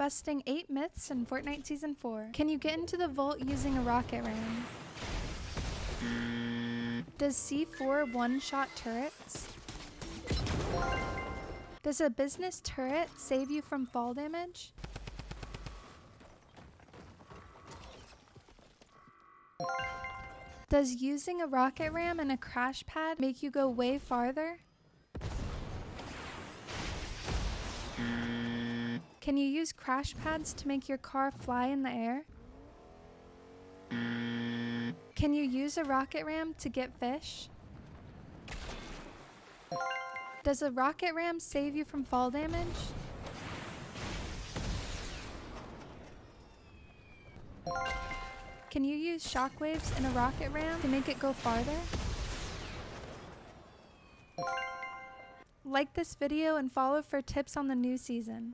Busting 8 myths in Fortnite Season 4. Can you get into the vault using a rocket ram? Does C4 one-shot turrets? Does a business turret save you from fall damage? Does using a rocket ram and a crash pad make you go way farther? Can you use crash pads to make your car fly in the air? Can you use a rocket ram to get fish? Does a rocket ram save you from fall damage? Can you use shockwaves in a rocket ram to make it go farther? Like this video and follow for tips on the new season.